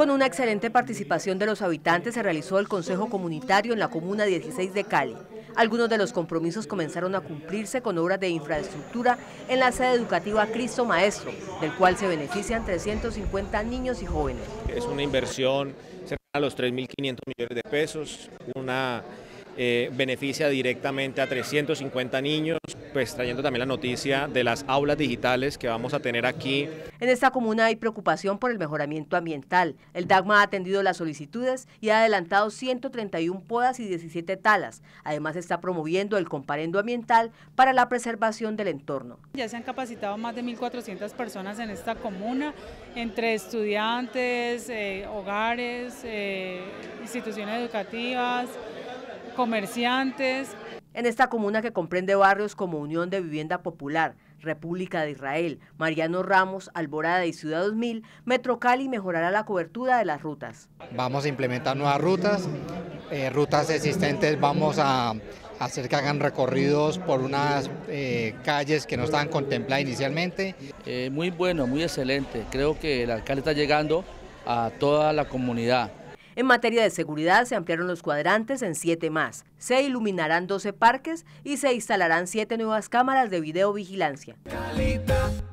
Con una excelente participación de los habitantes se realizó el Consejo Comunitario en la Comuna 16 de Cali. Algunos de los compromisos comenzaron a cumplirse con obras de infraestructura en la sede educativa Cristo Maestro, del cual se benefician 350 niños y jóvenes. Es una inversión cercana a los 3.500 millones de pesos, una eh, beneficia directamente a 350 niños, pues trayendo también la noticia de las aulas digitales que vamos a tener aquí. En esta comuna hay preocupación por el mejoramiento ambiental. El DAGMA ha atendido las solicitudes y ha adelantado 131 podas y 17 talas. Además está promoviendo el comparendo ambiental para la preservación del entorno. Ya se han capacitado más de 1.400 personas en esta comuna, entre estudiantes, eh, hogares, eh, instituciones educativas, comerciantes. En esta comuna que comprende barrios como Unión de Vivienda Popular, República de Israel, Mariano Ramos, Alborada y Ciudad 2000, Metro Cali mejorará la cobertura de las rutas. Vamos a implementar nuevas rutas, eh, rutas existentes vamos a hacer que hagan recorridos por unas eh, calles que no estaban contempladas inicialmente. Eh, muy bueno, muy excelente, creo que el alcalde está llegando a toda la comunidad. En materia de seguridad se ampliaron los cuadrantes en siete más, se iluminarán 12 parques y se instalarán siete nuevas cámaras de videovigilancia. vigilancia.